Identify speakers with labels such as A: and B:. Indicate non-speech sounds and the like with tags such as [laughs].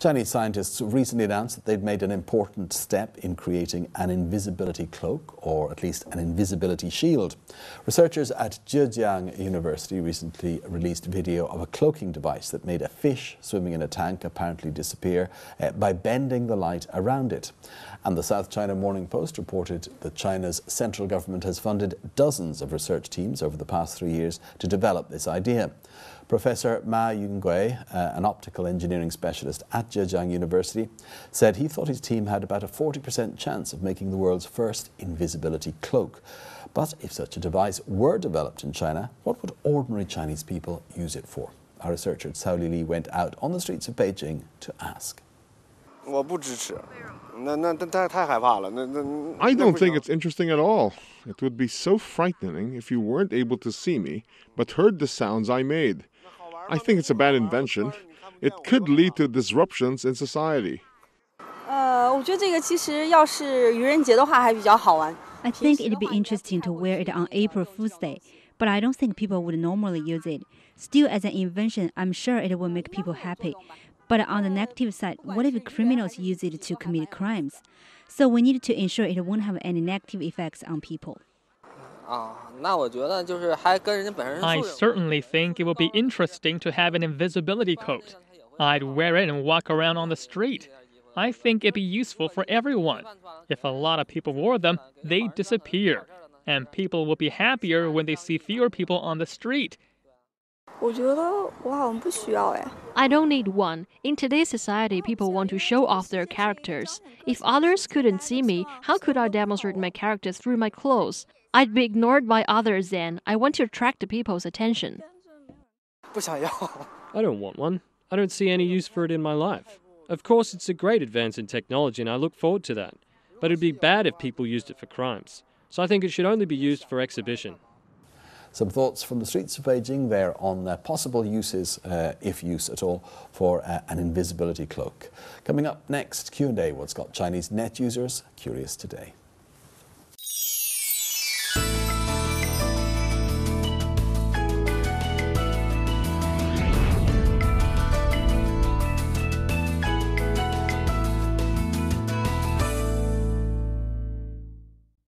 A: Chinese scientists recently announced that they'd made an important step in creating an invisibility cloak, or at least an invisibility shield. Researchers at Zhejiang University recently released video of a cloaking device that made a fish swimming in a tank apparently disappear uh, by bending the light around it. And the South China Morning Post reported that China's central government has funded dozens of research teams over the past three years to develop this idea. Professor Ma Yungui, uh, an optical engineering specialist at Zhejiang University, said he thought his team had about a 40% chance of making the world's first invisibility cloak. But if such a device were developed in China, what would ordinary Chinese people use it for? Our researcher Cao Li, went out on the streets of Beijing to ask.
B: I
C: don't think it's interesting at all. It would be so frightening if you weren't able to see me, but heard the sounds I made. I think it's a bad invention. It could lead to disruptions in society.
D: Uh, I
E: think it'd be interesting to wear it on April Fool's Day, but I don't think people would normally use it. Still, as an invention, I'm sure it will make people happy. But on the negative side, what if criminals use it to commit crimes? So we need to ensure it won't have any negative effects on people.
F: I certainly think it would be interesting to have an invisibility coat. I'd wear it and walk around on the street. I think it'd be useful for everyone. If a lot of people wore them, they'd disappear. And people would be happier when they see fewer people on the street.
G: I don't need one. In today's society, people want to show off their characters. If others couldn't see me, how could I demonstrate my characters through my clothes? I'd be ignored by others then. I want to attract the people's attention. [laughs]
H: I don't want one. I don't see any use for it in my life. Of course, it's a great advance in technology, and I look forward to that. But it'd be bad if people used it for crimes. So I think it should only be used for exhibition.
A: Some thoughts from the streets of Beijing there on uh, possible uses, uh, if use at all, for uh, an invisibility cloak. Coming up next, Q&A, what's got Chinese net users curious today.